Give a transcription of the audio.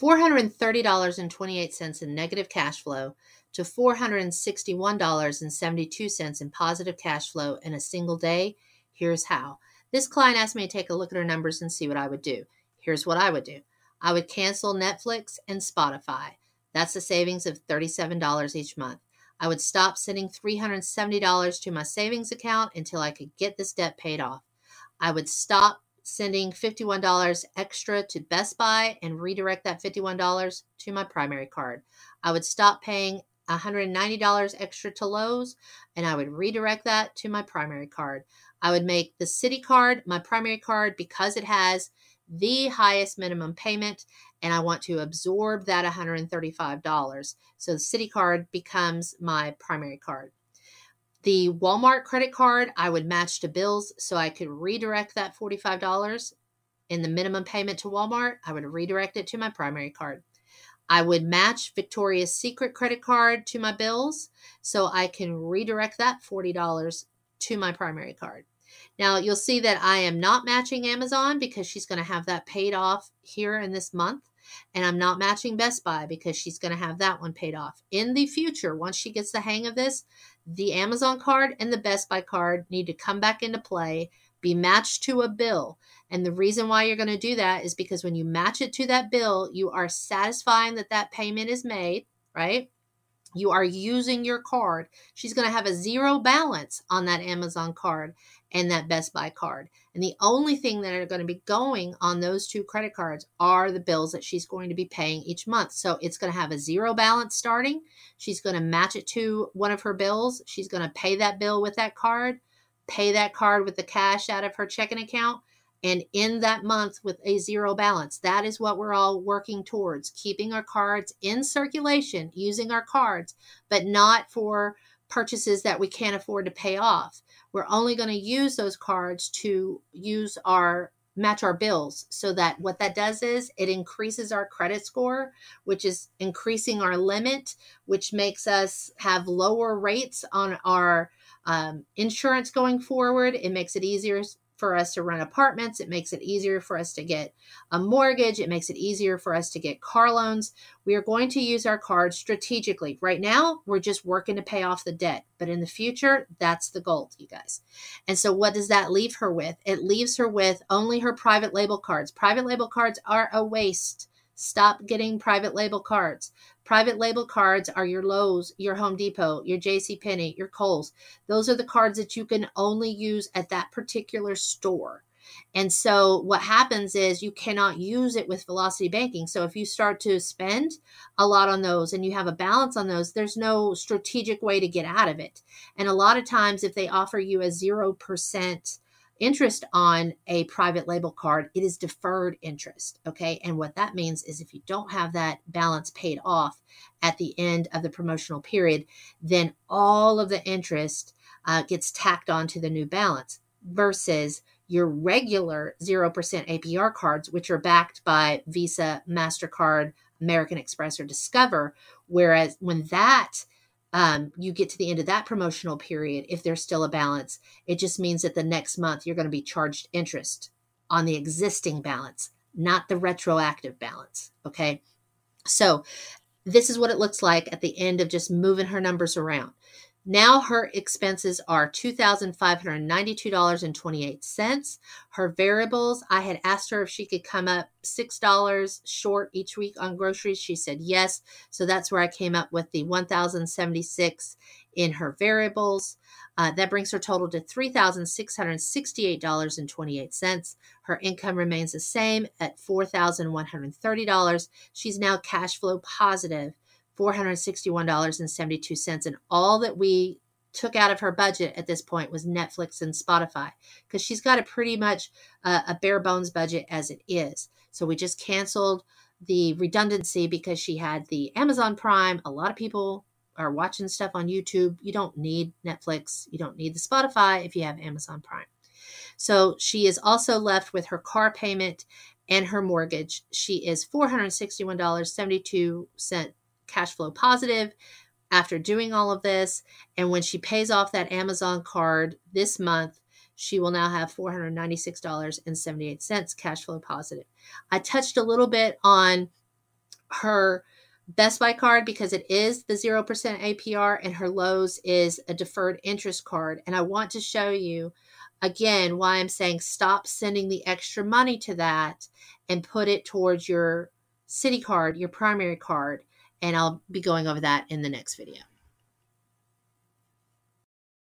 $430.28 in negative cash flow to $461.72 in positive cash flow in a single day. Here's how. This client asked me to take a look at her numbers and see what I would do. Here's what I would do I would cancel Netflix and Spotify. That's a savings of $37 each month. I would stop sending $370 to my savings account until I could get this debt paid off. I would stop sending $51 extra to Best Buy and redirect that $51 to my primary card. I would stop paying $190 extra to Lowe's and I would redirect that to my primary card. I would make the Citi card my primary card because it has the highest minimum payment and I want to absorb that $135. So the Citi card becomes my primary card. The Walmart credit card, I would match to bills so I could redirect that $45 in the minimum payment to Walmart. I would redirect it to my primary card. I would match Victoria's Secret credit card to my bills so I can redirect that $40 to my primary card. Now you'll see that I am not matching Amazon because she's going to have that paid off here in this month. And I'm not matching Best Buy because she's going to have that one paid off. In the future, once she gets the hang of this, the Amazon card and the Best Buy card need to come back into play, be matched to a bill. And the reason why you're going to do that is because when you match it to that bill, you are satisfying that that payment is made, right? You are using your card. She's going to have a zero balance on that Amazon card and that Best Buy card. And the only thing that are going to be going on those two credit cards are the bills that she's going to be paying each month. So it's going to have a zero balance starting. She's going to match it to one of her bills. She's going to pay that bill with that card, pay that card with the cash out of her checking account, and end that month with a zero balance. That is what we're all working towards keeping our cards in circulation, using our cards, but not for purchases that we can't afford to pay off. We're only going to use those cards to use our match our bills so that what that does is it increases our credit score which is increasing our limit which makes us have lower rates on our um, insurance going forward it makes it easier for us to rent apartments. It makes it easier for us to get a mortgage. It makes it easier for us to get car loans. We are going to use our cards strategically. Right now, we're just working to pay off the debt. But in the future, that's the goal, you guys. And so, what does that leave her with? It leaves her with only her private label cards. Private label cards are a waste. Stop getting private label cards. Private label cards are your Lowe's, your Home Depot, your J.C. Penney, your Kohl's. Those are the cards that you can only use at that particular store. And so what happens is you cannot use it with velocity banking. So if you start to spend a lot on those and you have a balance on those, there's no strategic way to get out of it. And a lot of times if they offer you a 0% interest on a private label card, it is deferred interest. Okay. And what that means is if you don't have that balance paid off at the end of the promotional period, then all of the interest uh, gets tacked onto the new balance versus your regular 0% APR cards, which are backed by Visa, MasterCard, American Express, or Discover. Whereas when that um, you get to the end of that promotional period, if there's still a balance, it just means that the next month you're going to be charged interest on the existing balance, not the retroactive balance. Okay. So this is what it looks like at the end of just moving her numbers around. Now her expenses are $2,592.28. Her variables, I had asked her if she could come up $6 short each week on groceries. She said yes. So that's where I came up with the 1076 in her variables. Uh, that brings her total to $3,668.28. Her income remains the same at $4,130. She's now cash flow positive $461.72. And all that we took out of her budget at this point was Netflix and Spotify because she's got a pretty much uh, a bare bones budget as it is. So we just canceled the redundancy because she had the Amazon Prime. A lot of people are watching stuff on YouTube. You don't need Netflix, you don't need the Spotify if you have Amazon Prime. So she is also left with her car payment and her mortgage. She is $461.72 cash flow positive after doing all of this. And when she pays off that Amazon card this month, she will now have $496.78 cash flow positive. I touched a little bit on her Best Buy card because it is the 0% APR and her Lowe's is a deferred interest card. And I want to show you again why I'm saying stop sending the extra money to that and put it towards your Citi card, your primary card. And I'll be going over that in the next video.